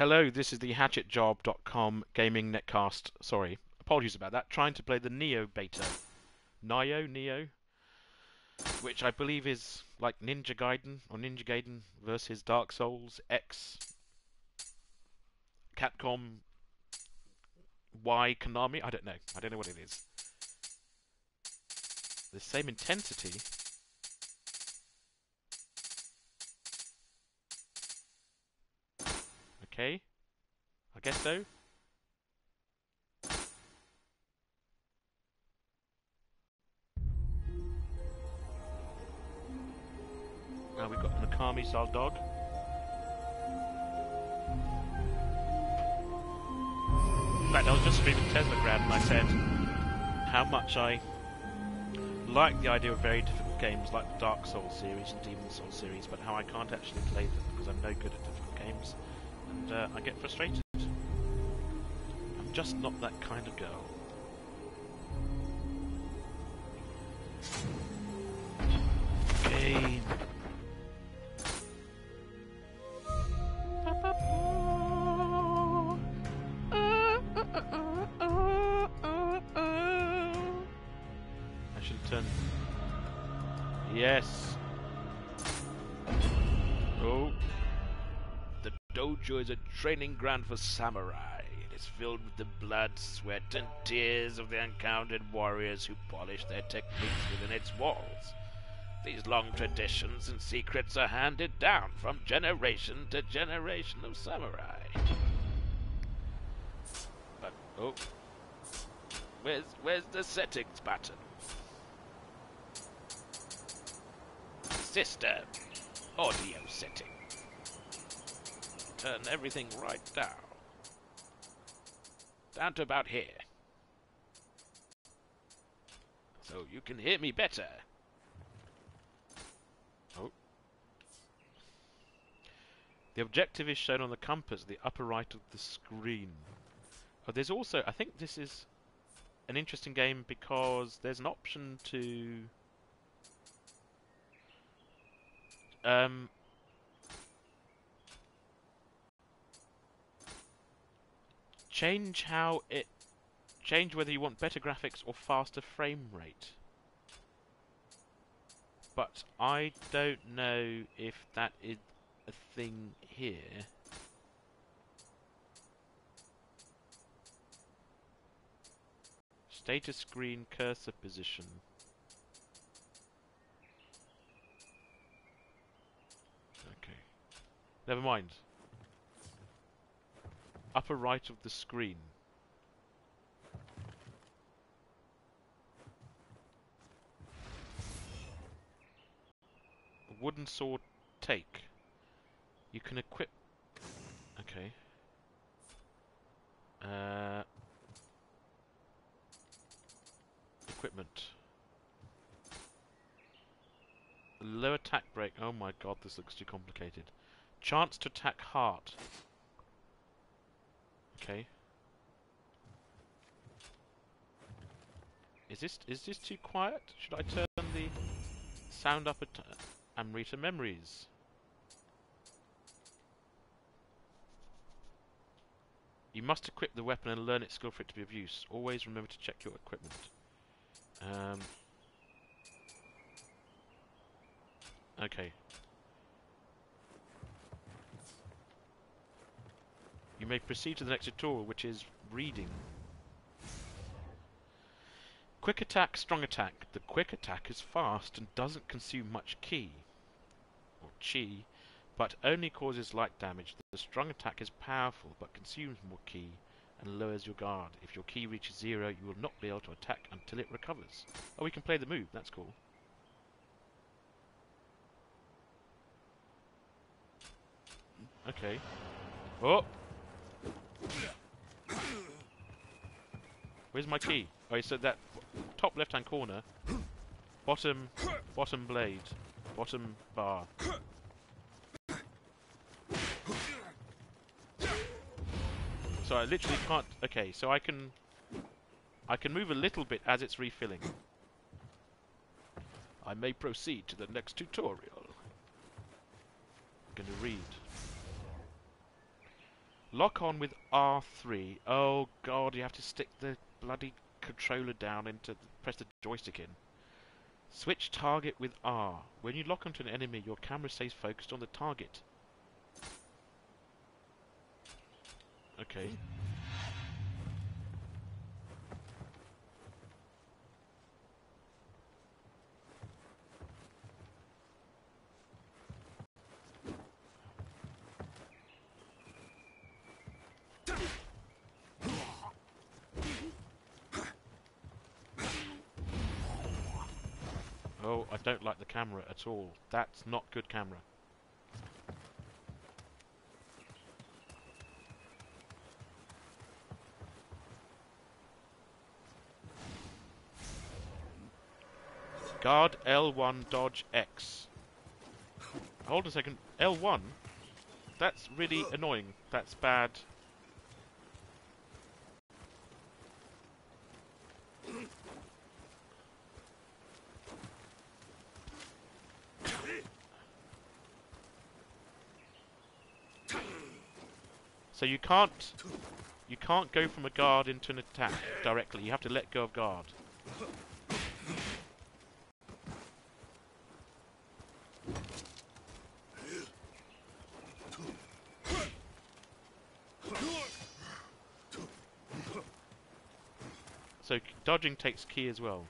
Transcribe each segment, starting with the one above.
Hello, this is the HatchetJob.com gaming netcast. Sorry, apologies about that. Trying to play the Neo beta. Nio, Neo? Which I believe is like Ninja Gaiden or Ninja Gaiden versus Dark Souls X Capcom Y Konami. I don't know. I don't know what it is. The same intensity. Okay. I guess so. Now we've got an Okami style dog. In fact, I was just streaming Teslagram and I said how much I like the idea of very difficult games like the Dark Souls series and Demon Souls series, but how I can't actually play them because I'm no good at difficult games and uh, I get frustrated. I'm just not that kind of girl. Okay. Training ground for samurai. It is filled with the blood, sweat, and tears of the uncounted warriors who polish their techniques within its walls. These long traditions and secrets are handed down from generation to generation of samurai. But oh, where's where's the settings button? System audio setting. Turn everything right down. Down to about here. So you can hear me better. Oh. The objective is shown on the compass, the upper right of the screen. Oh, there's also, I think this is an interesting game because there's an option to um, change how it change whether you want better graphics or faster frame rate. But I don't know if that is a thing here. Status screen cursor position. Okay. Never mind. Upper right of the screen. Wooden sword take. You can equip... Okay. Uh... Equipment. Low attack break. Oh my god, this looks too complicated. Chance to attack heart. Okay. Is this is this too quiet? Should I turn the sound up at Amrita Memories? You must equip the weapon and learn its skill for it to be of use. Always remember to check your equipment. Um, okay. You may proceed to the next tutorial, which is reading. Quick attack, strong attack. The quick attack is fast and doesn't consume much ki, or chi, but only causes light damage. The strong attack is powerful but consumes more ki and lowers your guard. If your ki reaches zero, you will not be able to attack until it recovers. Oh, we can play the move. That's cool. Okay. Oh! Where's my ki? Oh, it's at that top left-hand corner, bottom, bottom blade, bottom bar. So I literally can't. Okay, so I can, I can move a little bit as it's refilling. I may proceed to the next tutorial. I'm going to read. Lock on with R3. Oh god, you have to stick the bloody controller down into press the joystick in. Switch target with R. When you lock onto an enemy, your camera stays focused on the target. Okay. Oh, I don't like the camera at all. That's not good camera. Guard L1 dodge X. Hold a second. L1? That's really annoying. That's bad. So you can't you can't go from a guard into an attack directly. You have to let go of guard. So dodging takes ki as well.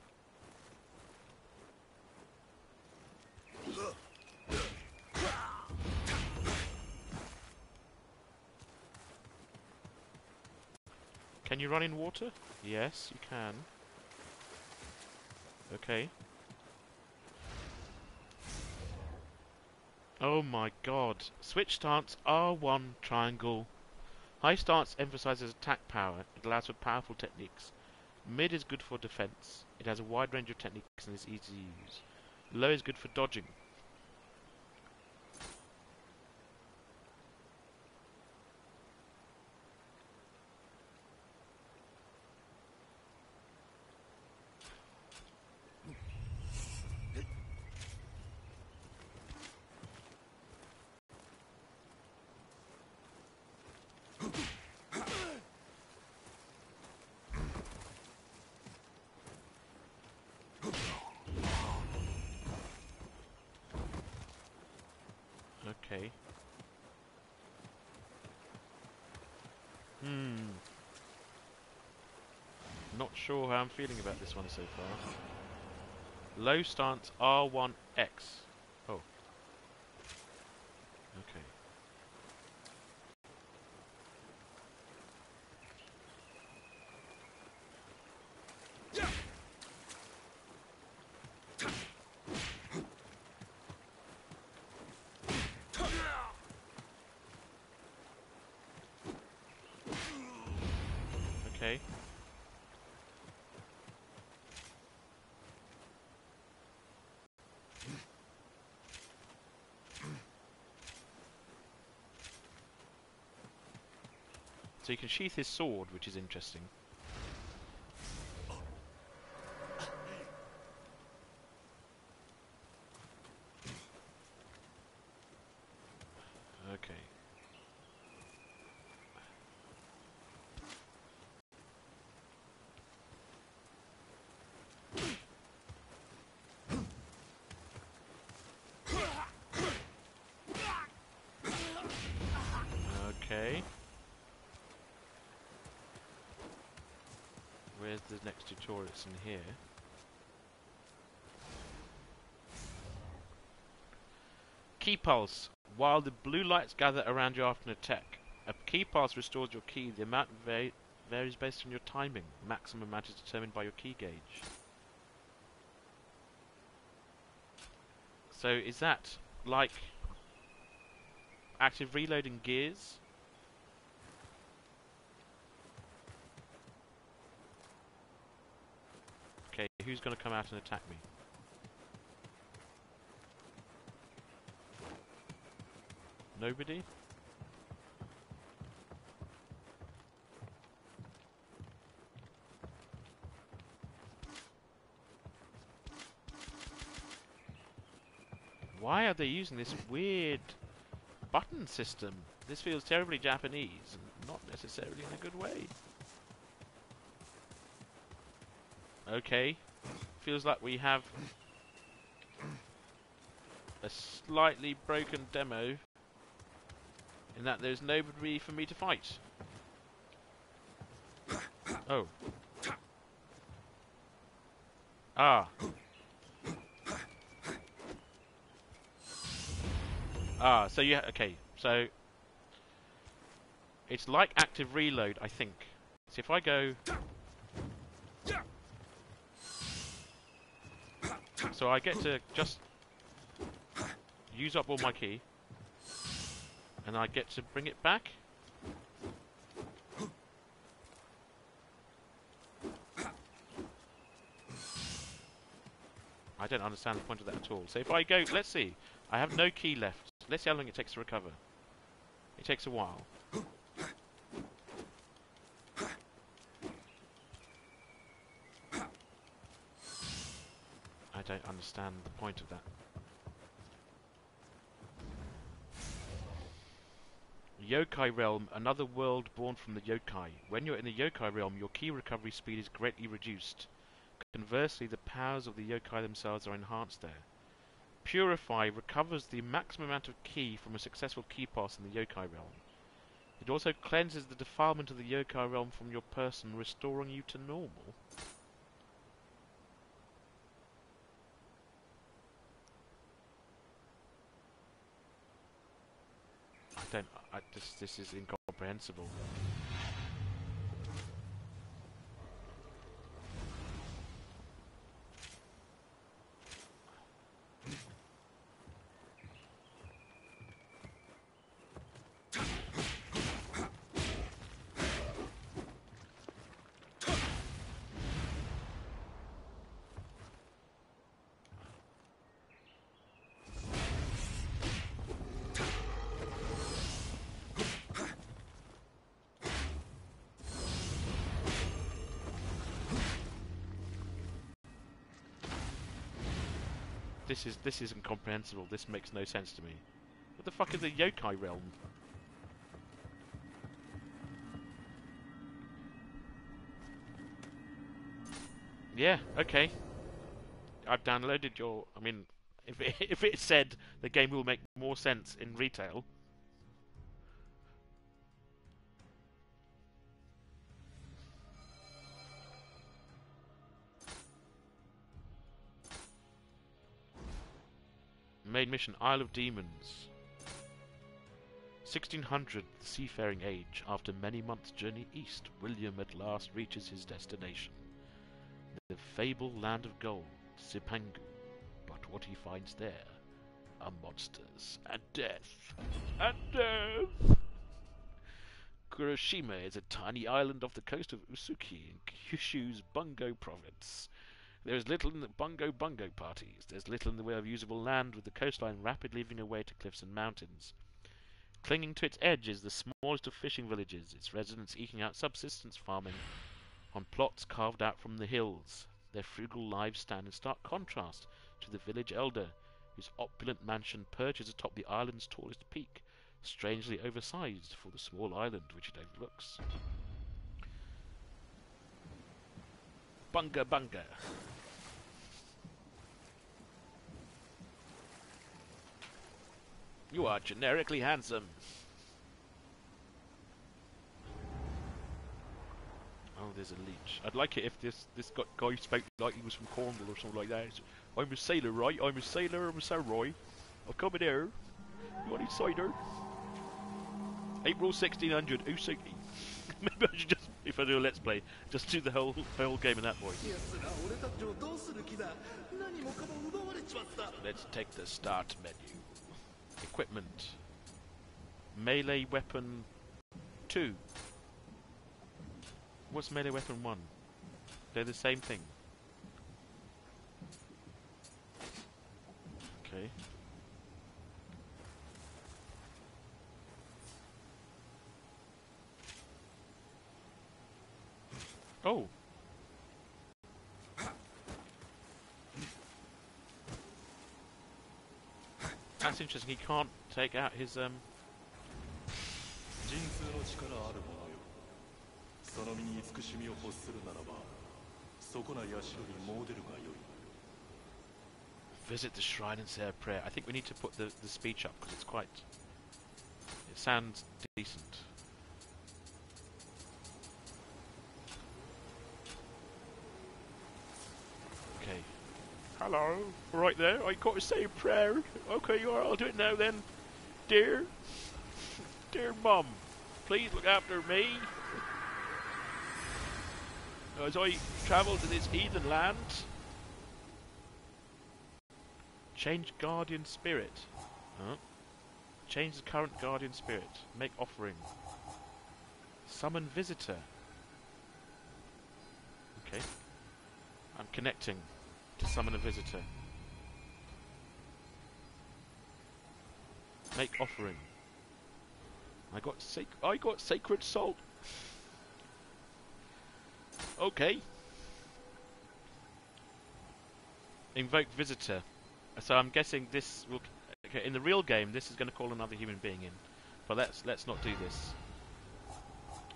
You run in water? Yes, you can. Okay. Oh my god. Switch stance R1 triangle. High stance emphasizes attack power. It allows for powerful techniques. Mid is good for defense. It has a wide range of techniques and is easy to use. Low is good for dodging. Okay. Hmm. Not sure how I'm feeling about this one so far. Low stance R1X. Oh. Okay. Okay. So you can sheath his sword, which is interesting. Okay. Okay. Where's the next tutorial? It's in here. Ki pulse. While the blue lights gather around you after an attack, a ki pulse restores your ki. The amount va varies based on your timing. Maximum amount is determined by your ki gauge. So is that like active reloading gears? Okay, who's going to come out and attack me? Nobody? Why are they using this weird button system? This feels terribly Japanese and necessarily in a good way. Okay. Feels like we have a slightly broken demo in that there's nobody for me to fight. Oh. Ah. Ah, so yeah, okay. So it's like active reload, I think. So if I go So I get to just use up all my ki. and I get to bring it back. I don't understand the point of that at all. So if I go, let's see, I have no ki left. Let's see how long it takes to recover. It takes a while. Don't understand the point of that. Yokai Realm, another world born from the yokai. When you're in the yokai realm, your ki recovery speed is greatly reduced. Conversely, the powers of the yokai themselves are enhanced there. Purify recovers the maximum amount of ki from a successful ki pulse in the yokai realm. It also cleanses the defilement of the yokai realm from your person, restoring you to normal. I this this is incomprehensible. This is this is incomprehensible. This makes no sense to me. What the fuck is the yokai realm? Yeah, okay. I've downloaded your. I mean, if it, if it said the game will make more sense in retail, Main mission Isle of Demons. 1600, the seafaring age. After many months' journey east, William at last reaches his destination. The fabled land of gold, Zipangu. But what he finds there are monsters and death. And death! Kuroshima is a tiny island off the coast of Usuki in Kyushu's Bungo province. There is little in the bungo bungo parties. There's little in the way of usable land, with the coastline rapidly leaving away to cliffs and mountains. Clinging to its edge is the smallest of fishing villages, its residents eking out subsistence farming on plots carved out from the hills. Their frugal lives stand in stark contrast to the village elder, whose opulent mansion perches atop the island's tallest peak, strangely oversized for the small island which it overlooks. Bunga bunga. You are generically handsome. Oh, there's a leech. I'd like it if this this guy spoke like he was from Cornwall or something like that. I'm a sailor, right? I'm a sailor, I'm a samurai. I've come in here. You want any cider? April 1600, Usuki. Maybe I should just, if I do a let's play, just do the whole, whole game in that voice. Let's take the start menu. Equipment. Melee weapon 2. What's melee weapon 1? They're the same thing. Okay. Oh. That's interesting. He can't take out his um. 慈しみを欲するならばそこな社に詣でるがよい Visit the shrine and say a prayer. I think we need to put the, the speech up because it's quite. It sounds decent. Hello. Right there. I got to say a prayer. Okay, alright, I'll do it now then. Dear. Dear Mum, please look after me. As I travel to this heathen land. Change Guardian Spirit. Huh? Change the current Guardian Spirit. Make offering. Summon Visitor. Okay. I'm connecting to summon a visitor. Make offering. I got sac I got sacred salt. Okay. Invoke visitor. So I'm guessing this will. Okay, in the real game, this is going to call another human being in. But let's let's not do this.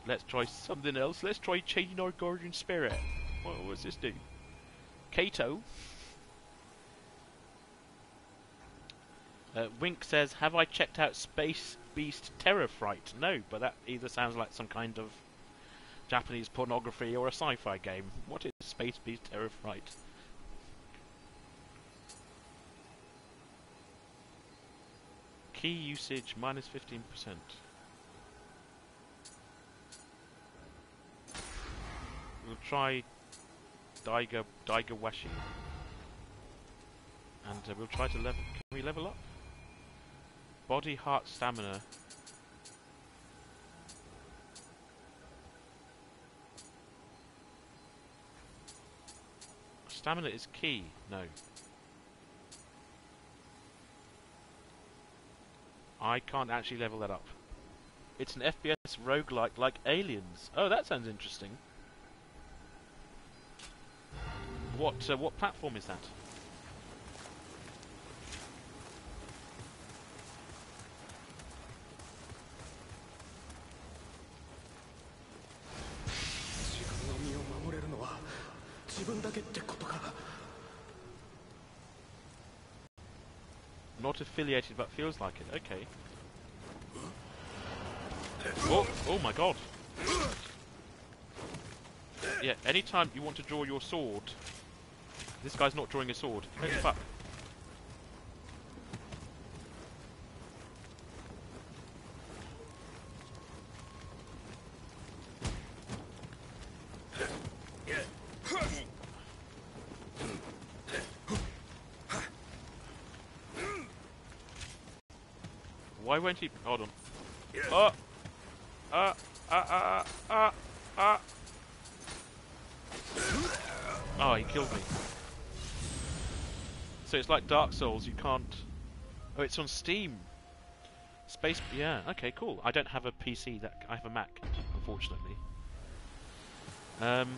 Let's try something else. Let's try changing our guardian spirit. What, does this do? Kato. Uh, Wink says, "Have I checked out Space Beast Terror Fright?" No, but that either sounds like some kind of Japanese pornography or a sci-fi game. What is Space Beast Terror Fright? Ki usage minus 15%. We'll try Daiba, Washi. And uh, we'll try to level... Can we level up? Body, heart, stamina. Stamina is key. No. I can't actually level that up. It's an FPS roguelike like Aliens. Oh, that sounds interesting. What uh, what platform is that? Not affiliated, but feels like it. Okay. Oh, oh my god. Yeah, anytime you want to draw your sword, this guy's not drawing a sword. Holy fuck. Why won't he? Hold on. Oh! Ah! Ah! Ah! Ah! Ah! Oh, he killed me. So it's like Dark Souls, you can't... Oh, it's on Steam! Space... Yeah, okay, cool. I don't have a PC, that I have a Mac, unfortunately. Um,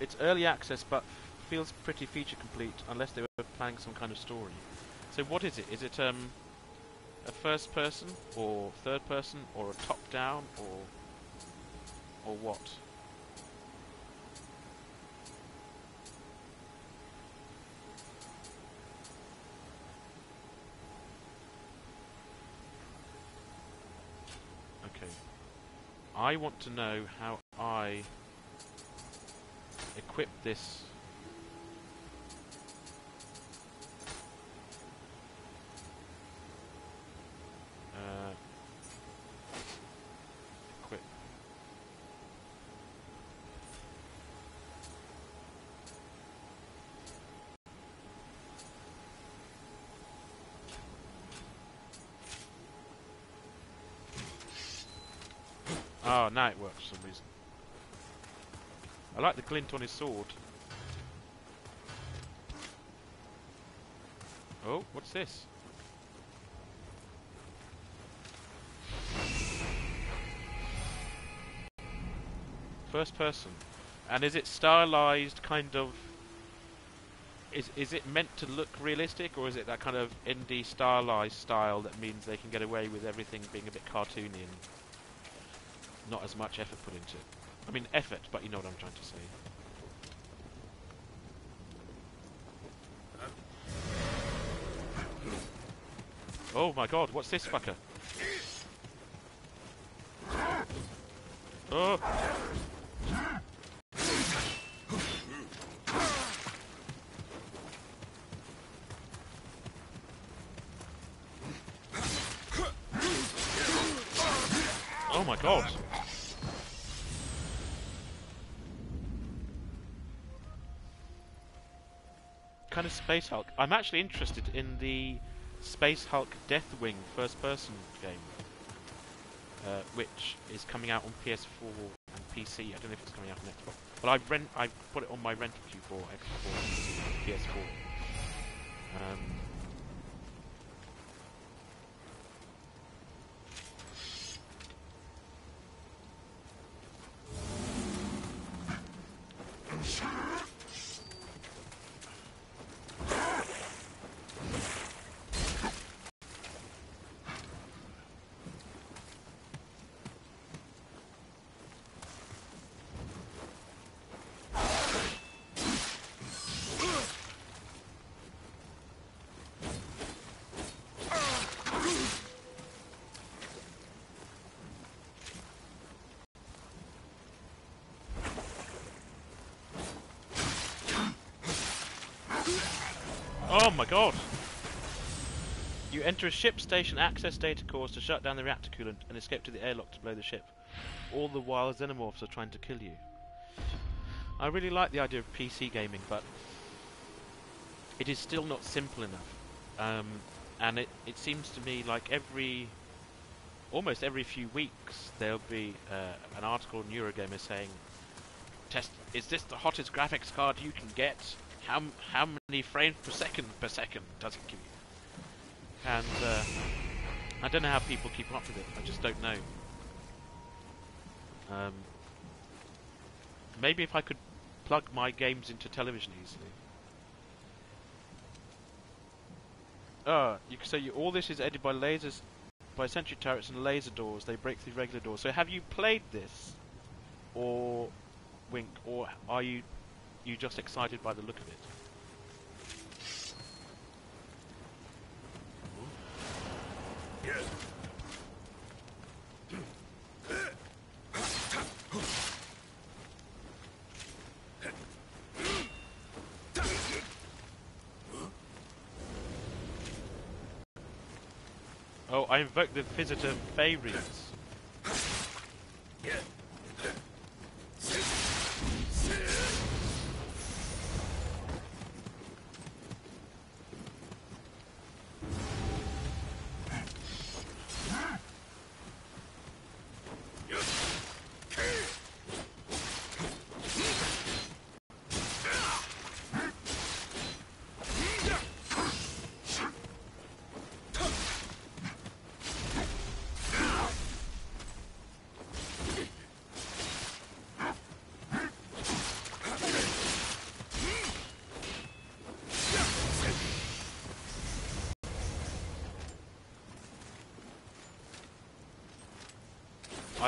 it's early access, but feels pretty feature complete, unless they were planning some kind of story. So what is it? Is it um, a first person, or third person, or a top down, or or what? Okay. I want to know how I equip this Uh, equip. Oh, now it works for some reason. I like the glint on his sword. Oh, what's this? First person. And is it stylized kind of is is it meant to look realistic or is it that kind of indie stylized style that means they can get away with everything being a bit cartoony and not as much effort put into it. I mean effort, but you know what I'm trying to say. Oh my god, what's this fucker? Oh! Oh my god! Kind of Space Hulk. I'm actually interested in the Space Hulk Deathwing first person game, uh, which is coming out on PS4 and PC. I don't know if it's coming out on Xbox. But I rent, I put it on my rental queue for Xbox, PS4. Um, Oh my god! You enter a ship station access data cores to shut down the reactor coolant and escape to the airlock to blow the ship. All the while xenomorphs are trying to kill you. I really like the idea of PC gaming, but it is still not simple enough. Um, and it, it seems to me like every, almost every few weeks, there'll be uh, an article in Eurogamer saying, "Test is this the hottest graphics card you can get? How how many frames per second per second does it give you?" And uh, I don't know how people keep up with it. I just don't know. Um, maybe if I could plug my games into television easily. Ah, you can say you, all this is aided by lasers, by sentry turrets and laser doors. They break through regular doors. So have you played this, or Wink, or are you you just excited by the look of it? Oh, I invoke the visitor Fairies.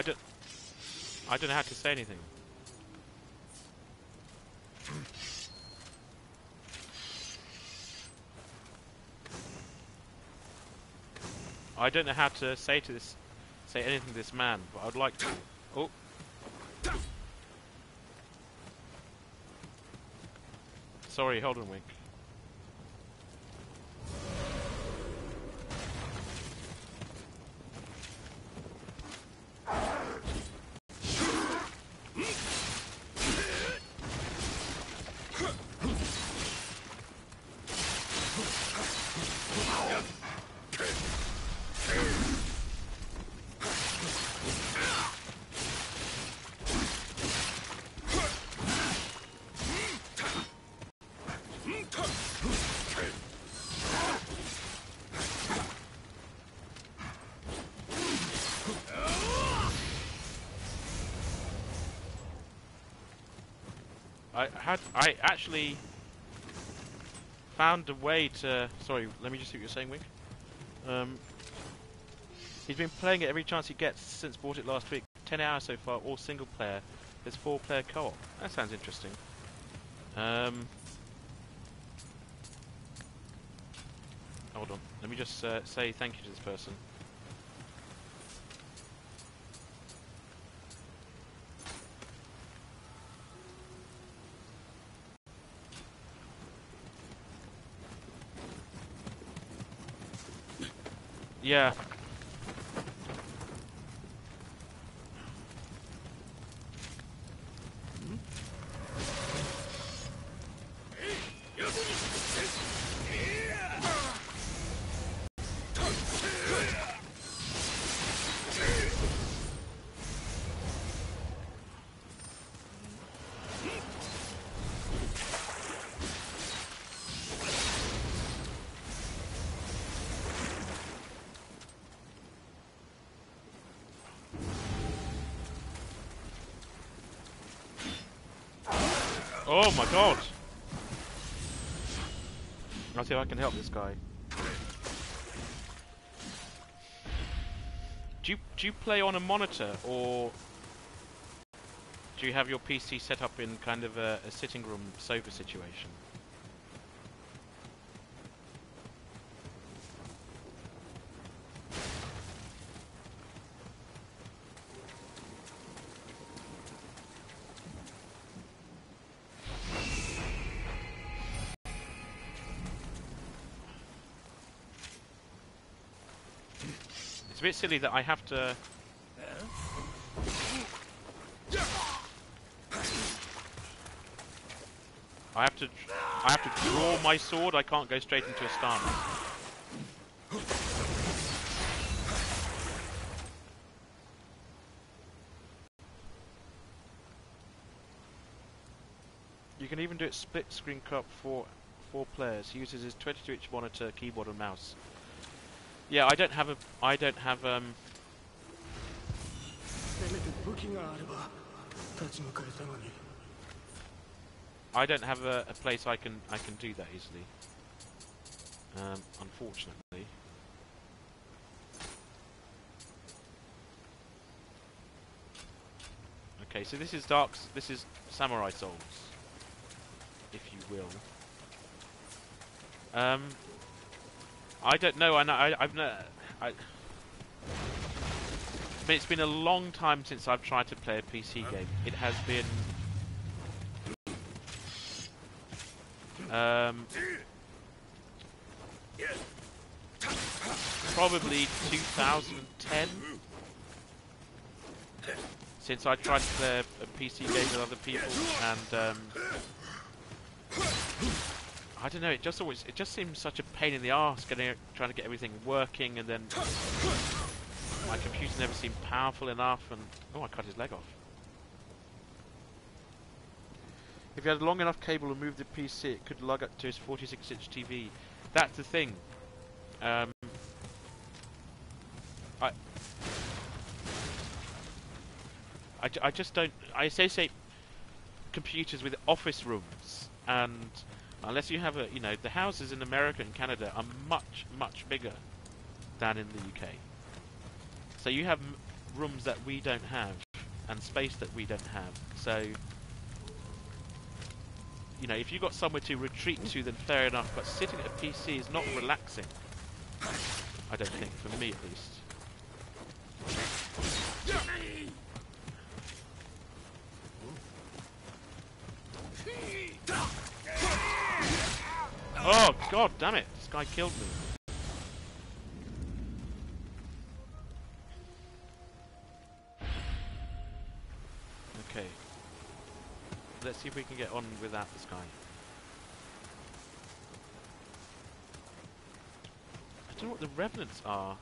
I don't. I don't know how to say anything. I don't know how to say to this, say anything to this man, but I'd like to. Oh. Sorry, hold on, Wink. I had I actually found a way to. Sorry, let me just see what you're saying, Wink. Um, he's been playing it every chance he gets since bought it last week. 10 hours so far, all single player. There's four player co-op. That sounds interesting. Um, hold on. Let me just uh, say thank you to this person. Yeah. Oh my god! I'll see if I can help this guy. Do you, do you play on a monitor or do you have your PC set up in kind of a, a sitting room sofa situation? Silly that I have to... I have to... I have to draw my sword, I can't go straight into a stance. You can even do it split screen cup for four players. He uses his 22 inch monitor, keyboard and mouse. Yeah, I don't have a. I don't have um. I don't have a, a place I can I can do that easily. Um, unfortunately. Okay, so this is dark. This is samurai souls, if you will. Um, I don't know. I know. I, I've no. I. But it's been a long time since I've tried to play a PC game. It has been Um, probably 2010 since I tried to play a, a PC game with other people and um, I don't know it just always it just seems such a pain in the arse getting trying to get everything working and then my computer never seemed powerful enough and oh I cut his leg off If you had a long enough cable and moved the PC, it could lug up to his 46-inch TV. That's the thing. Um, I, I, I just don't. I associate computers with office rooms, and unless you have a, you know, the houses in America and Canada are much, much bigger than in the UK. So you have rooms that we don't have, and space that we don't have. So you know, if you've got somewhere to retreat to, then fair enough. But sitting at a PC is not relaxing. I don't think, for me at least. Oh god damn it! This guy killed me. Okay. Let's see if we can get on without this guy. I don't know what the revenants are.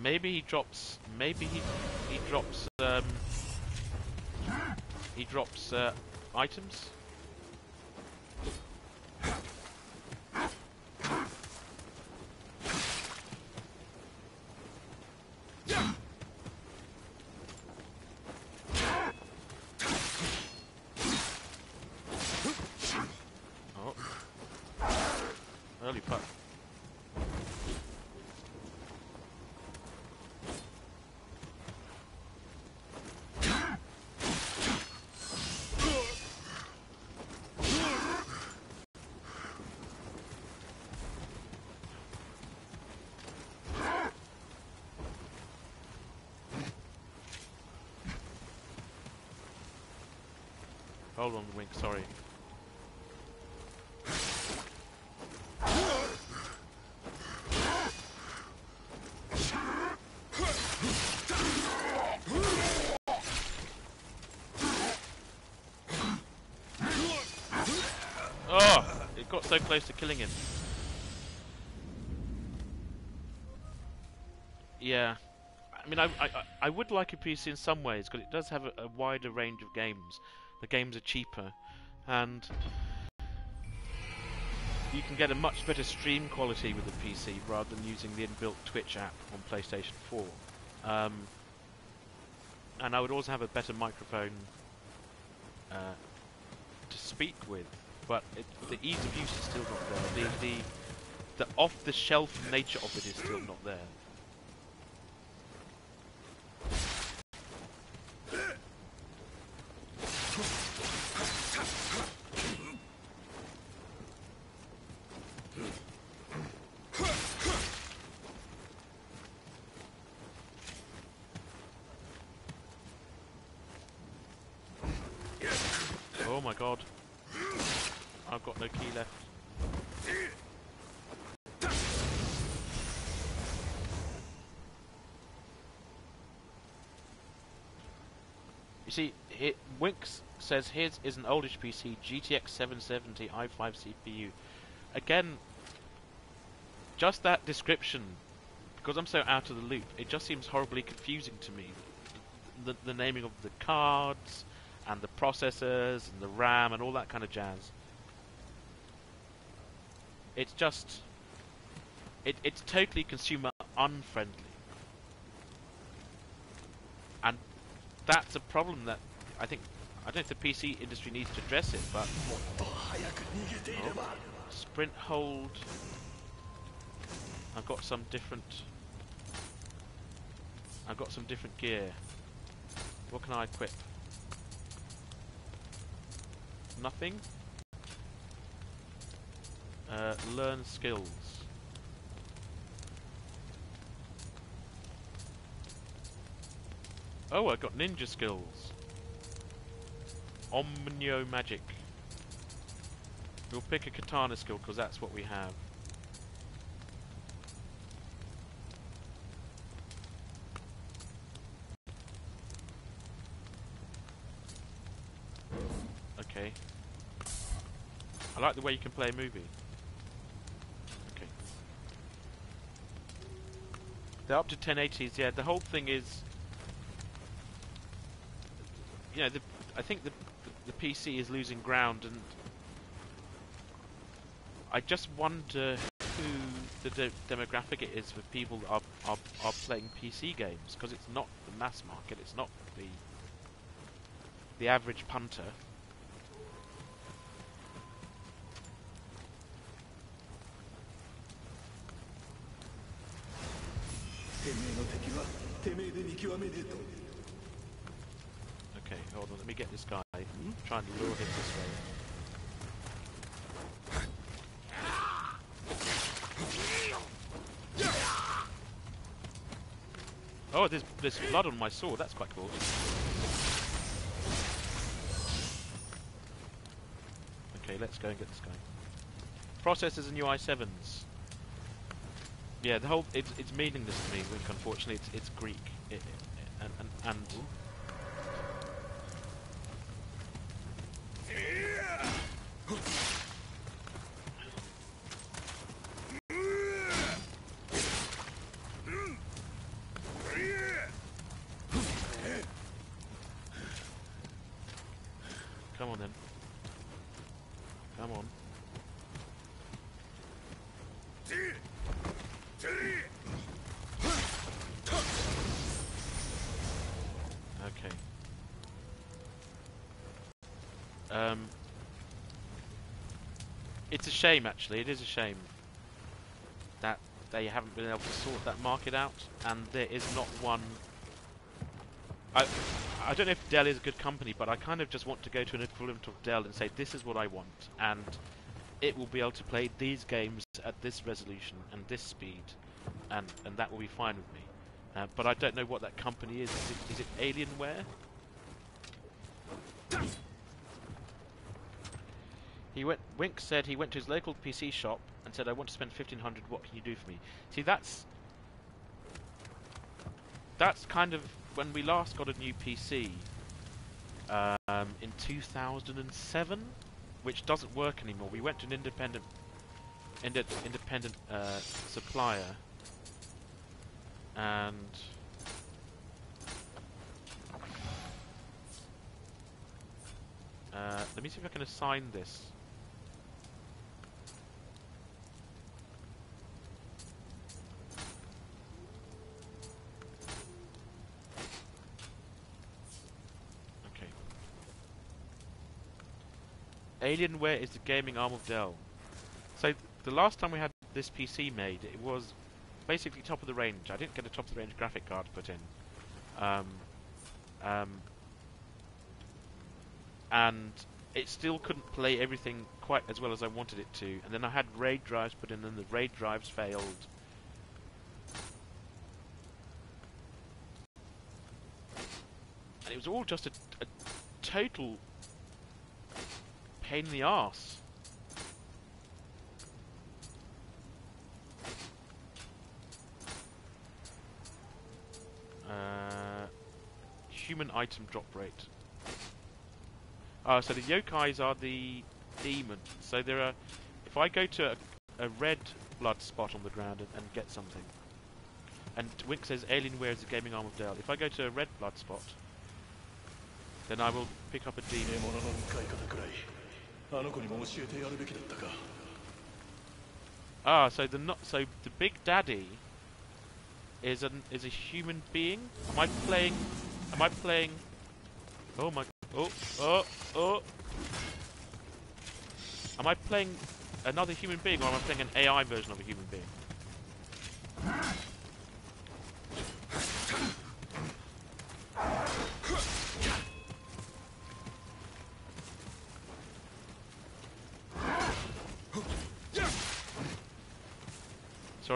Maybe he drops. Maybe he he drops. Um, he drops uh, items. Oh. Early putt. Sorry. Oh! It got so close to killing him. Yeah. I mean, I, I, I- I would like a PC in some ways, because it does have a, a wider range of games. The games are cheaper, and you can get a much better stream quality with a PC rather than using the inbuilt Twitch app on PlayStation 4. Um, and I would also have a better microphone uh, to speak with, but it, the ease of use is still not there. The, the, the off-the-shelf nature of it is still not there. Oh my god. I've got no ki left. You see, Winks says his is an oldish PC, GTX 770 i5 CPU. Again, just that description, because I'm so out of the loop, it just seems horribly confusing to me. The, the naming of the cards, and the processors, and the RAM, and all that kind of jazz. It's just... It, it's totally consumer unfriendly. And that's a problem that I think I don't think the PC industry needs to address it, but oh. sprint hold. I've got some different. I've got some different gear. What can I equip? Nothing. Uh, learn skills. Oh, I got ninja skills. Onmyo magic. We'll pick a katana skill because that's what we have. Okay. I like the way you can play a movie. Okay. They're up to 1080s, yeah. The whole thing is, you know, the, I think the, the PC is losing ground, and I just wonder who the de demographic it is for people that are, are, are playing PC games, because it's not the mass market, it's not the the average punter. Okay, hold on, let me get this guy. Try and lure him this way. Oh, there's there's blood on my sword. That's quite cool. Okay, let's go and get this guy. Processors and new i7s. Yeah, the whole it's it's meaningless to me. Wink, unfortunately, it's it's Greek. It, it- and and and 흠 shame, actually. It is a shame that they haven't been able to sort that market out, and there is not one. I I don't know if Dell is a good company, but I kind of just want to go to an equivalent of Dell and say this is what I want, and it will be able to play these games at this resolution and this speed, and and that will be fine with me. Uh, but I don't know what that company is. Is it, is it Alienware? He went. Wink said he went to his local PC shop and said, "I want to spend fifteen hundred. What can you do for me?" See, that's that's kind of when we last got a new PC um, in 2007, which doesn't work anymore. We went to an independent inde- independent uh, supplier and uh, let me see if I can assign this. Okay. Alienware is the gaming arm of Dell. So the last time we had this PC made, it was basically top of the range. I didn't get a top of the range graphic card put in. Um, um, and it still couldn't play everything quite as well as I wanted it to. And then I had RAID drives put in, and the RAID drives failed. And it was all just a, a total pain in the arse. Uh, human item drop rate. Uh, so the yokais are the demons. So there are. If I go to a, a red blood spot on the ground and, and get something, and Wink says Alienware is the gaming arm of Dell. If I go to a red blood spot, then I will pick up a demon. Ah, so the not so the Big Daddy is an is a human being. Am I playing? Am I playing? Oh my! Oh oh oh! Am I playing another human being, or am I playing an AI version of a human being?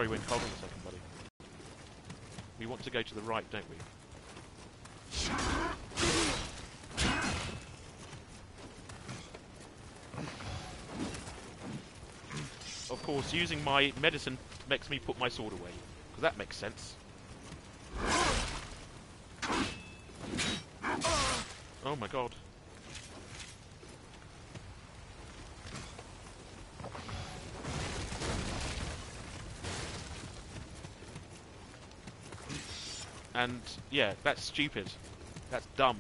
Sorry, Wink. Hold on a second, buddy. We want to go to the right, don't we? Of course, using my medicine makes me put my sword away. Because that makes sense. Oh my god. And yeah, that's stupid. That's dumb.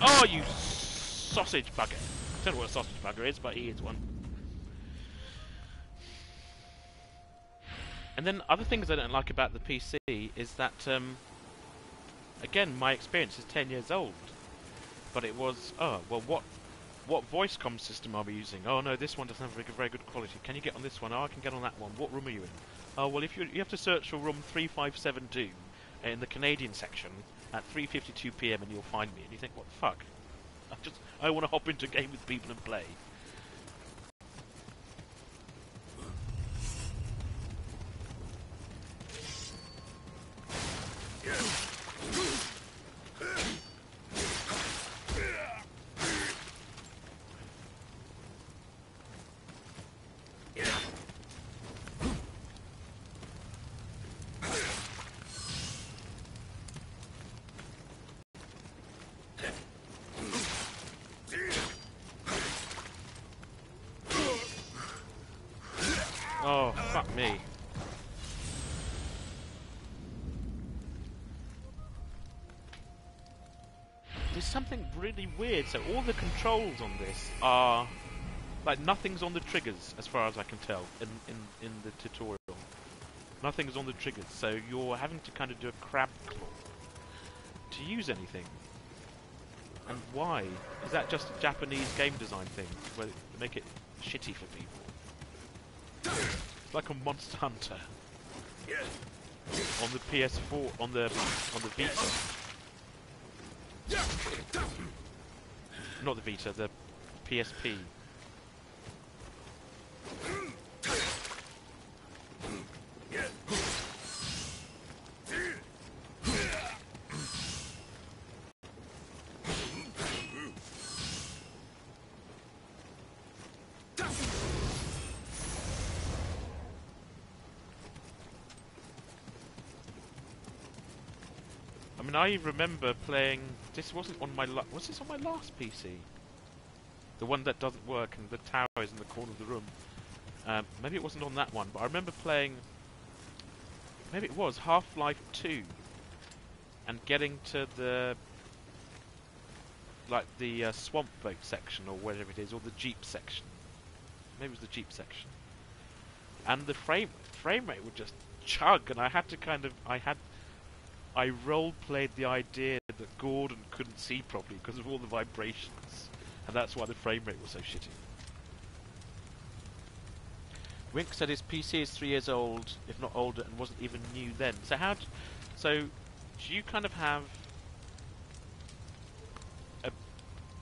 Oh, you sausage bugger. I don't know what a sausage bugger is, but he is one. And then other things I don't like about the PC is that, um, again, my experience is 10 years old. But it was, oh, well, what what voice com system are we using? Oh no, this one doesn't have good, very good quality. Can you get on this one? Oh, I can get on that one. What room are you in? Oh, well, if you you have to search for room 3572 in the Canadian section at 3:52 p.m. and you'll find me. And you think, what the fuck? I just I want to hop into a game with people and play. Oh, fuck me. There's something really weird. So all the controls on this are like nothing's on the triggers, as far as I can tell, in in, in the tutorial. Nothing's on the triggers, so you're having to kind of do a crab claw to use anything. And why? Is that just a Japanese game design thing, where they make it shitty for people? It's like a Monster Hunter on the PS4, on the on the Vita. Not the Vita, the PSP. I remember playing. This wasn't on my. La- was this on my last PC? The one that doesn't work and the tower is in the corner of the room. Um, maybe it wasn't on that one, but I remember playing. Maybe it was Half-Life 2, and getting to the like the uh, swamp boat section or whatever it is, or the jeep section. Maybe it was the jeep section. And the frame frame rate would just chug, and I had to kind of I had I role played the idea that Gordon couldn't see properly because of all the vibrations, and that's why the frame rate was so shitty. Wink said his PC is three years old, if not older, and wasn't even new then. So how? D- so do you kind of have a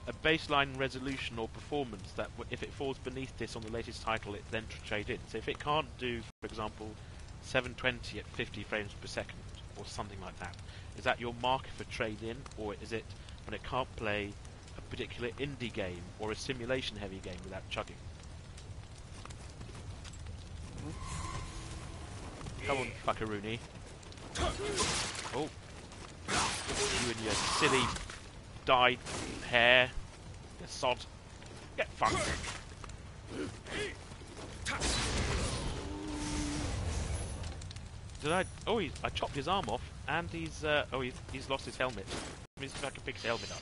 a baseline resolution or performance that, if it falls beneath this on the latest title, it then tr- trade in? So if it can't do, for example, 720 at 50 frames per second or something like that, is that your marker for trade in, or is it when it can't play a particular indie game or a simulation heavy game without chugging? Come on, fuckaroony. Oh. You and your silly dyed hair. You sod. Get fucked. Did I? Oh, he, I chopped his arm off, and he's uh, oh he's, he's lost his helmet. Let me see if I can pick his helmet up.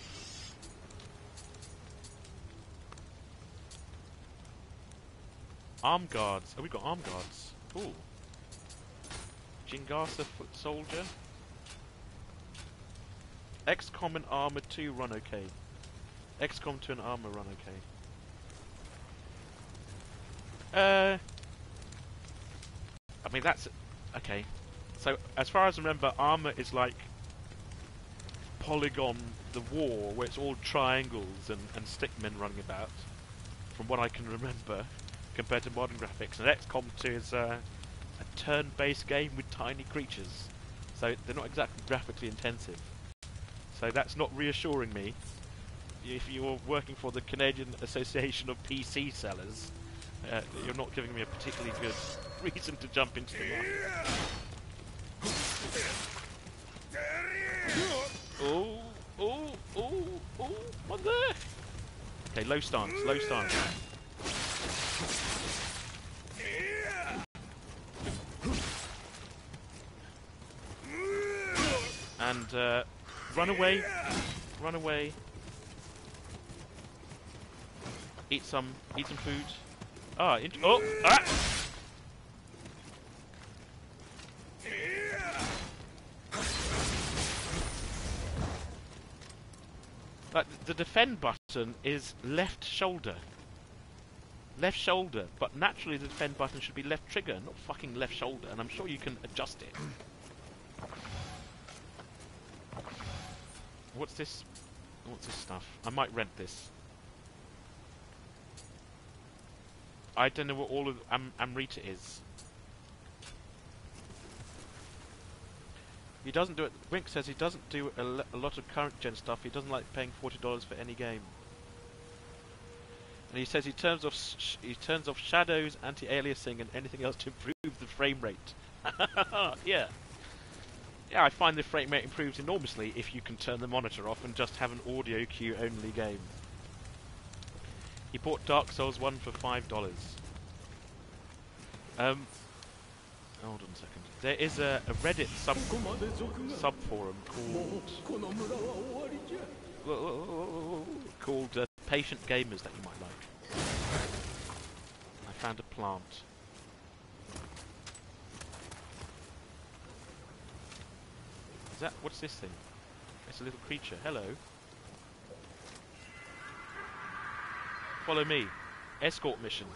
Arm guards. Oh, we've got arm guards. Cool. Jingasa foot soldier. XCOM and Armor 2 run okay. XCOM 2 and Armor run okay. Uh, I mean that's okay. So as far as I remember, Armor is like Polygon the War, where it's all triangles and, and stickmen running about. From what I can remember, compared to modern graphics, and XCOM 2 is uh, a turn-based game with tiny creatures, so they're not exactly graphically intensive. So that's not reassuring me. If you're working for the Canadian Association of PC Sellers, uh, you're not giving me a particularly good reason to jump into the market. Oh, oh, oh, oh, what the? Okay, low stance, low stance. And uh, run away, run away. Eat some, eat some food. Ah, int- oh, ah! The defend button is left shoulder. Left shoulder, but naturally the defend button should be left trigger, not fucking left shoulder, and I'm sure you can adjust it. What's this? What's this stuff? I might rent this. I don't know what all of Am- Amrita is. He doesn't do it. Wink says he doesn't do a, a lot of current gen stuff. He doesn't like paying forty dollars for any game. And he says he turns off he turns off shadows, anti-aliasing, and anything else to improve the frame rate. yeah. Yeah, I find the frame rate improves enormously if you can turn the monitor off and just have an audio cue only game. He bought Dark Souls 1 for $5. Um, hold on a second. There is a, a Reddit sub subforum called called uh, Patient Gamers that you might like. I found a plant. Is that what's this thing? It's a little creature. Hello. Follow me. Escort mission.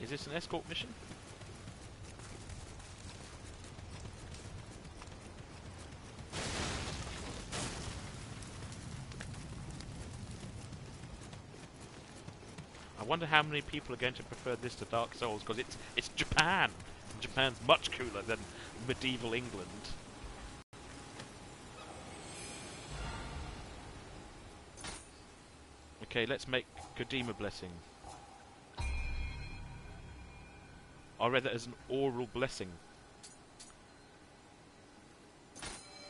Is this an escort mission? I wonder how many people are going to prefer this to Dark Souls because it's it's Japan. Japan's much cooler than medieval England. Okay, let's make Kodama Blessing. I read that as an oral blessing.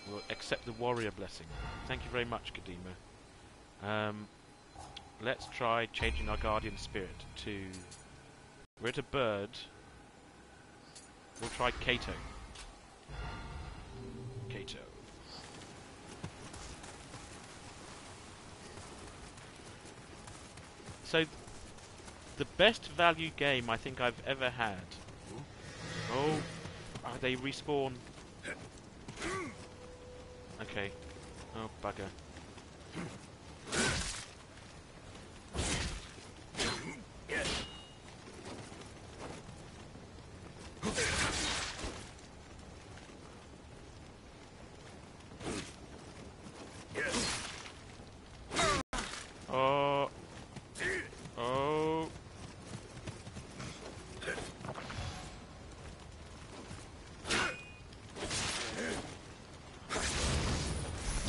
We'll accept the warrior blessing. Thank you very much, Kodama. Um, let's try changing our guardian spirit to. We're at a bird. We'll try. Kato. So, the best value game I think I've ever had. Oh, ah, they respawn. Okay. Oh, bugger. Oh. Oh.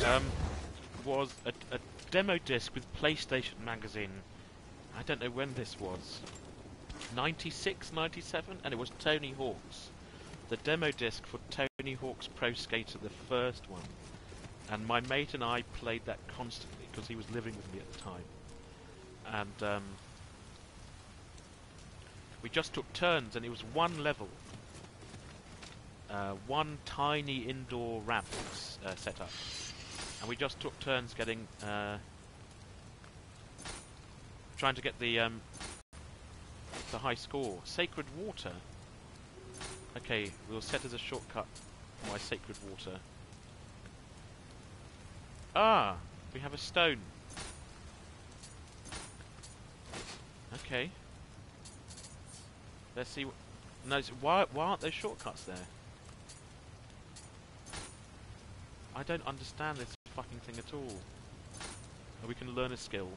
Um, was a, a demo disc with PlayStation Magazine. I don't know when this was. 96, 97? And it was Tony Hawk's. The demo disc for Tony Hawk's Pro Skater, the first one. And my mate and I played that constantly because he was living with me at the time. And um, we just took turns, and it was one level. Uh, one tiny indoor ramp uh, set up and we just took turns getting uh, trying to get the um, the high score. Sacred water. Okay, we'll set as a shortcut my sacred water. Ah, we have a stone. Okay. Let's see. No, why why aren't there shortcuts there? I don't understand this fucking thing at all. Oh, we can learn a skill.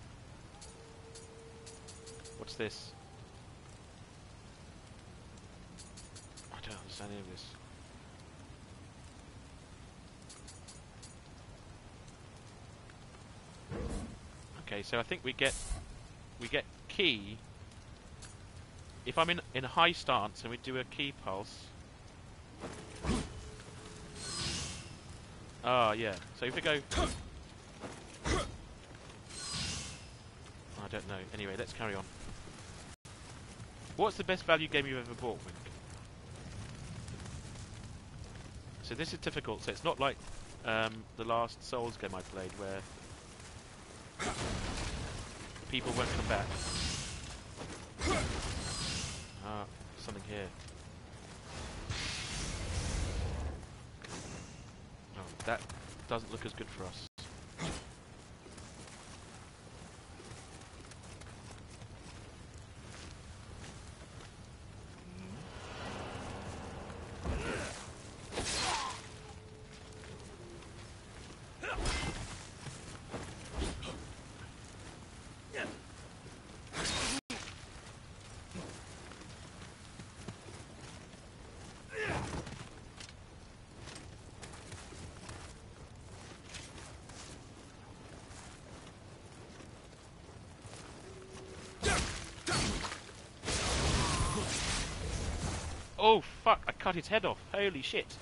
What's this? I don't understand any of this. Okay, so I think we get we get ki. If I'm in in high stance and we do a ki pulse. Ah, yeah. So if we go... I don't know. Anyway, let's carry on. What's the best value game you've ever bought, Wink? So this is difficult, so it's not like um, the last Souls game I played where people won't come back. Ah, something here. That doesn't look as good for us. Oh fuck! I cut his head off. Holy shit!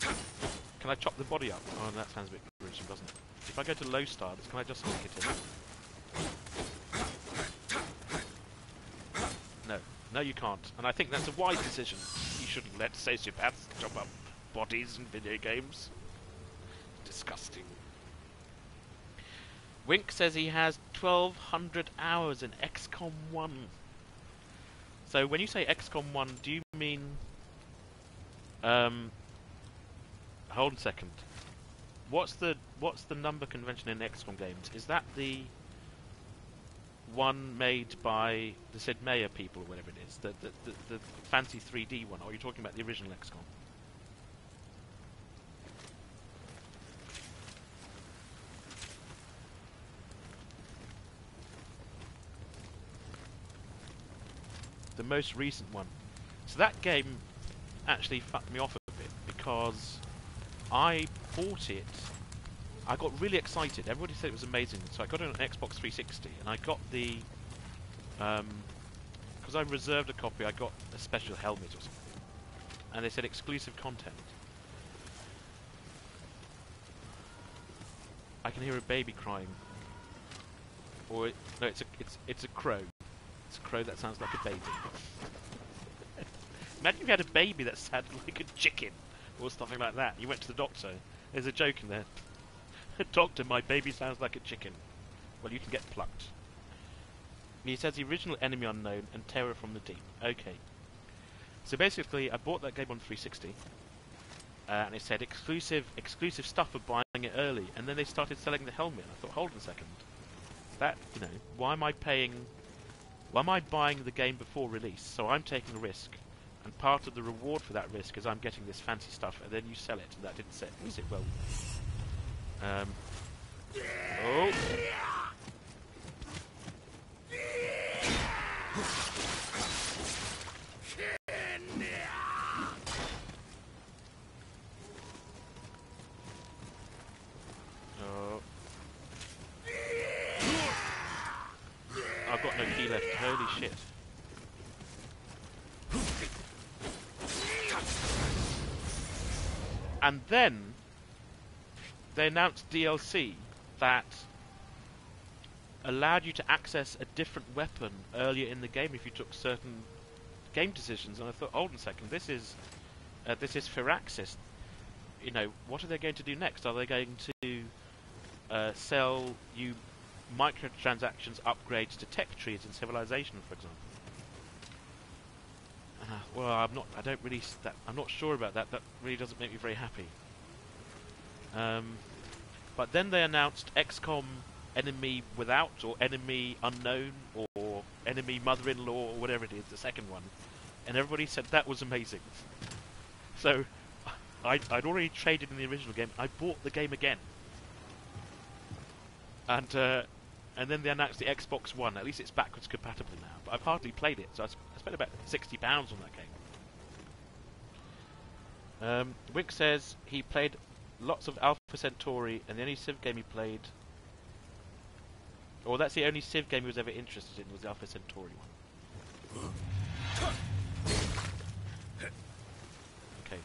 Can I chop the body up? Oh, that sounds a bit gruesome, doesn't it? If I go to low stance, can I just sneak it in? No, no, you can't. And I think that's a wise decision. You shouldn't let sociopaths chop up bodies in video games. Disgusting. Wink says he has 1200 hours in XCOM 1. So when you say XCOM 1, do you mean... Um, hold a second. What's the what's the number convention in XCOM games? Is that the one made by the Sid Meier people, or whatever it is, the the, the, the fancy 3D one, or are you talking about the original XCOM? the most recent one. So that game actually fucked me off a bit because I bought it. I got really excited. Everybody said it was amazing, so I got it on Xbox 360, and I got the um, because because I reserved a copy, I got a special helmet or something. And they said exclusive content. I can hear a baby crying. Or no, it's a it's it's a crow. It's a crow that sounds like a baby. Imagine if you had a baby that sounded like a chicken or something like that. You went to the doctor. There's a joke in there. doctor, my baby sounds like a chicken. Well, you can get plucked. And He says the original enemy unknown and terror from the deep. Okay. So basically, I bought that game on 360, uh, and it said exclusive exclusive stuff for buying it early, and then they started selling the helmet. I thought, hold on a second, that you know, why am I paying? Why am I buying the game before release? So I'm taking a risk, and part of the reward for that risk is I'm getting this fancy stuff, and then you sell it, and that didn't sit, sit well. Um, oh. I've got no ki left. Holy shit. And then they announced DLC that allowed you to access a different weapon earlier in the game if you took certain game decisions. And I thought, hold on a second, this is uh, this is Firaxis. You know, what are they going to do next? Are they going to uh, sell you microtransactions upgrades to tech trees in Civilization, for example? Well, I'm not. I don't really. That, I'm not sure about that. That really doesn't make me very happy. Um, but then they announced XCOM Enemy Without, or Enemy Unknown, or Enemy Mother-in-Law, or whatever it is, the second one, and everybody said that was amazing. So, I'd, I'd already traded in the original game. I bought the game again, and uh, and then they announced the Xbox One. At least it's backwards compatible now. But I've hardly played it, so I spent about sixty pounds on that game. Um, Wink says he played lots of Alpha Centauri, and the only Civ game he played, or that's the only Civ game he was ever interested in, was the Alpha Centauri one. Okay.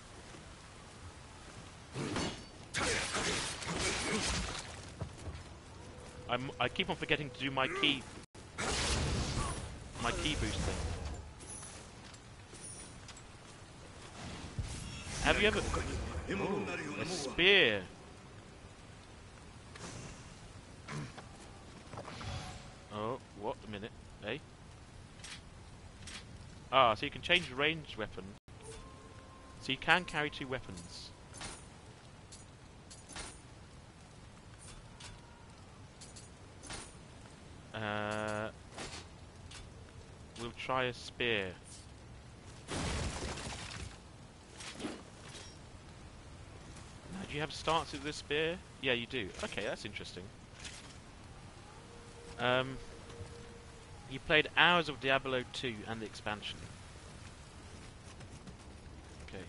I'm, I keep on forgetting to do my ki, my ki boost thing. Have you ever? A spear. Oh, what a minute, eh? Ah, so you can change the ranged weapon. So you can carry two weapons. Uh, we'll try a spear. Now, do you have starts with this spear? Yeah, you do. Okay, that's interesting. Um, you played hours of Diablo 2 and the expansion. Okay.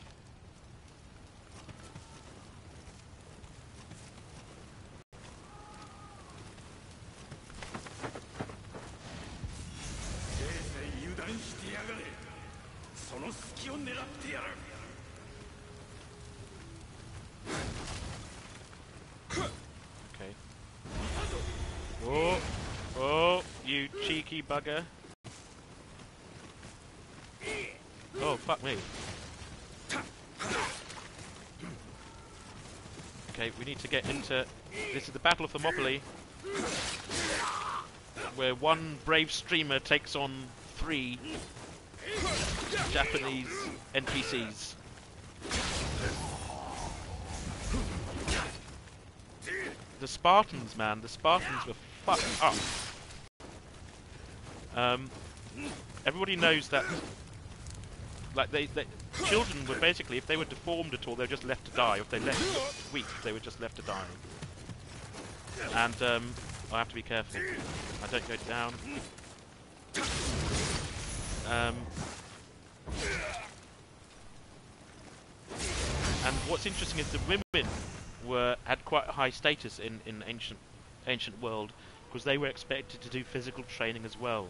Okay. Oh, oh, you bugger. Oh, fuck me. Okay, we need to get into... This is the Battle of Thermopylae. Where one brave streamer takes on three Japanese NPCs. The Spartans, man, the Spartans were fucked up. Um, everybody knows that, like, they, they, children were basically, if they were deformed at all, they were just left to die. If they left weak, they were just left to die. And um, I have to be careful. I don't go down. Um, and what's interesting is the women were had quite high status in, in ancient ancient world because they were expected to do physical training as well.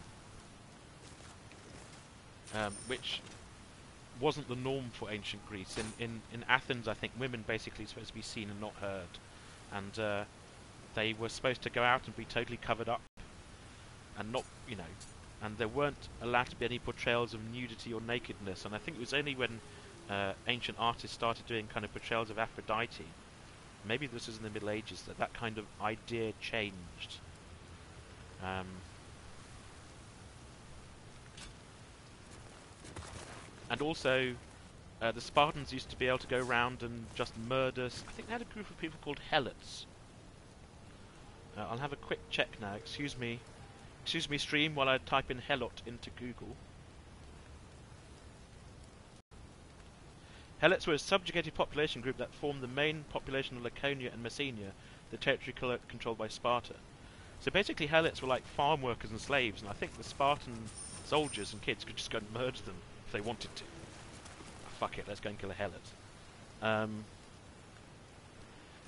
Um, which wasn't the norm for ancient Greece. In, in in Athens, I think women basically supposed to be seen and not heard, and uh, they were supposed to go out and be totally covered up, and not you know, and there weren't allowed to be any portrayals of nudity or nakedness. And I think it was only when uh, ancient artists started doing kind of portrayals of Aphrodite, maybe this was in the Middle Ages, that that kind of idea changed. Um, and also, uh, the Spartans used to be able to go around and just murder. I think they had a group of people called Helots. Uh, I'll have a quick check now. Excuse me, excuse me, stream, while I type in Helot into Google. Helots were a subjugated population group that formed the main population of Laconia and Messenia, the territory controlled by Sparta. So basically, Helots were like farm workers and slaves, and I think the Spartan soldiers and kids could just go and murder them they wanted to. Ah, fuck it, let's go and kill a Helot. Um,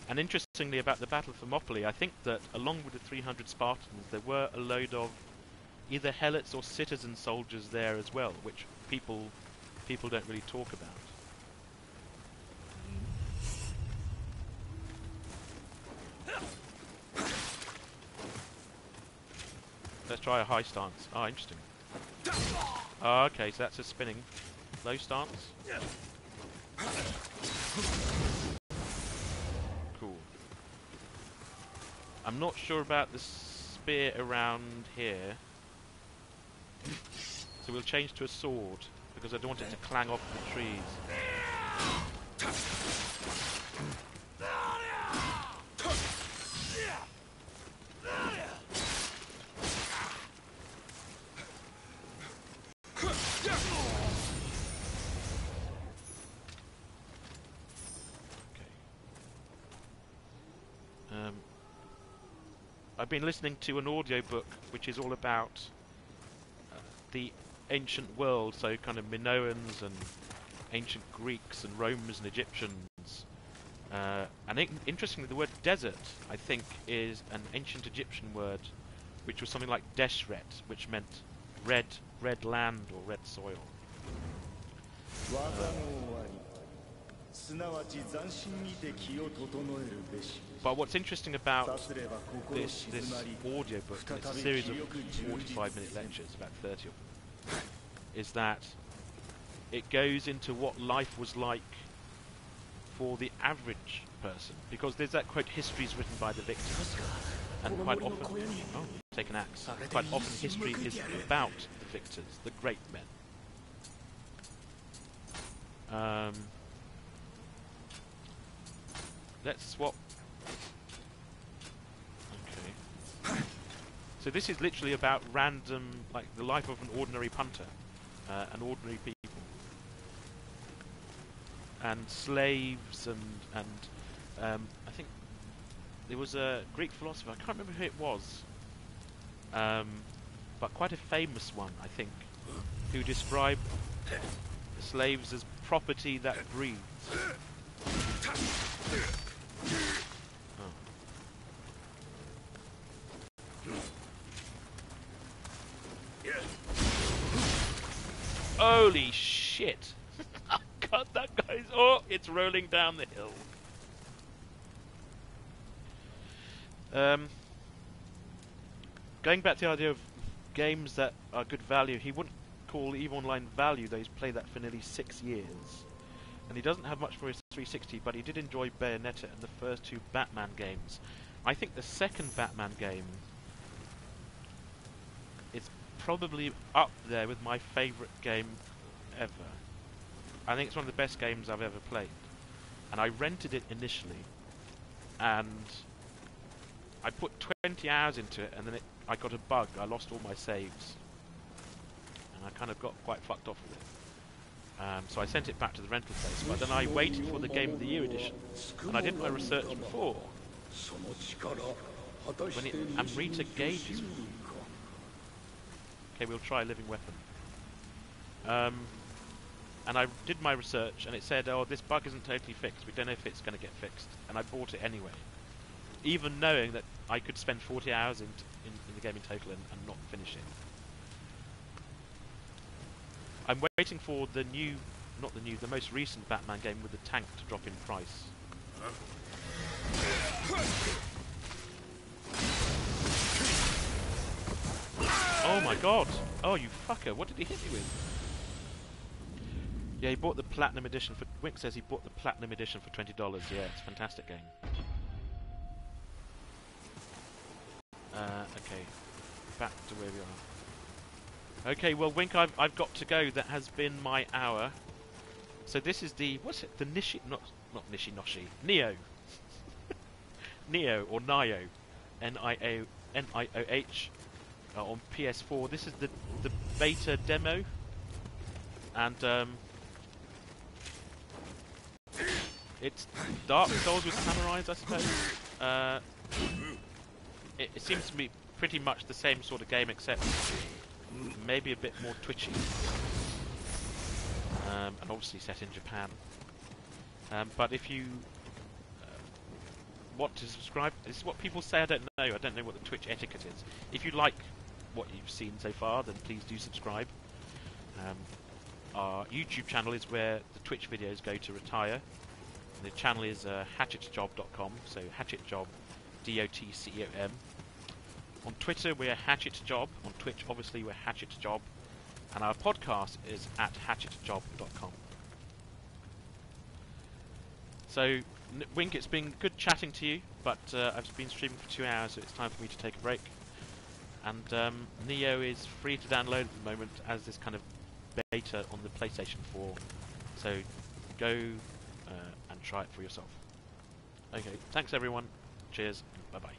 and interestingly, about the Battle of Thermopylae, I think that along with the 300 Spartans, there were a load of either Helots or citizen soldiers there as well, which people people don't really talk about. Let's try a high stance. Ah, interesting. Ah, okay, so that's a spinning low stance. Cool. I'm not sure about the spear around here. So we'll change to a sword because I don't want it to clang off the trees. Okay. Um, I've been listening to an audiobook which is all about uh, the ancient world, so kind of Minoans and ancient Greeks and Romans and Egyptians. Uh, and in- interestingly, the word desert, I think, is an ancient Egyptian word, which was something like desret, which meant red, red land or red soil. 技 but what's interesting about this, this audio book, this series of 45 minute lectures, about 30 of them, is that it goes into what life was like for the average person. Because there's that quote, "History is written by the victors," And quite often, oh, take an axe, quite often history is about the victors, the great men. Um, let's swap Okay. So this is literally about random, like the life of an ordinary punter, uh, and ordinary people, and slaves, and and um, I think there was a Greek philosopher. I can't remember who it was, um, but quite a famous one, I think, who described slaves as property that breeds. Holy shit! God, that guy's. Oh, it's rolling down the hill. Um, going back to the idea of games that are good value, he wouldn't call EVE Online value, though he's played that for nearly six years. And he doesn't have much for his 360, but he did enjoy Bayonetta and the first two Batman games. I think the second Batman game probably up there with my favourite game ever. I think it's one of the best games I've ever played. And I rented it initially, and I put 20 hours into it, and then it, I got a bug. I lost all my saves, and I kind of got quite fucked off with it. Um, so I sent it back to the rental place, but then I waited for the Game of the Year edition, and I did my research before. When it, Amrita Gauge's Okay, we'll try a Living Weapon. Um, and I did my research, and it said, "Oh, this bug isn't totally fixed. We don't know if it's going to get fixed." And I bought it anyway, even knowing that I could spend 40 hours in, in, in the game in total and, and not finish it. I'm waiting for the new, not the new, the most recent Batman game with the tank to drop in price. Oh my god! Oh, you fucker! What did he hit me with? Yeah, he bought the platinum edition for. Wink says he bought the platinum edition for twenty dollars. Yeah, it's a fantastic game. Uh, okay, back to where we are. Okay, well, Wink, I've I've got to go. That has been my hour. So this is the what's it? The Nishi not not Nishi Noshi Neo. Neo or Nio, N I O N I O H, uh, on PS4. This is the the beta demo, and um, it's Dark Souls with samurais, I suppose. Uh, it, it seems to be pretty much the same sort of game, except maybe a bit more twitchy, um, and obviously set in Japan. Um, but if you want to subscribe. This is what people say. I don't know. I don't know what the Twitch etiquette is. If you like what you've seen so far, then please do subscribe. Um, our YouTube channel is where the Twitch videos go to retire. The channel is uh, hatchetjob.com, so hatchetjob, D-O-T-C-E-O-M. On Twitter, we're hatchetjob. On Twitch, obviously, we're hatchetjob. And our podcast is at hatchetjob.com. So, Wink, it's been good chatting to you, but uh, I've been streaming for two hours, so it's time for me to take a break. And um, Nioh is free to download at the moment as this kind of beta on the PlayStation 4. So go uh, and try it for yourself. Okay, thanks everyone. Cheers. Bye bye.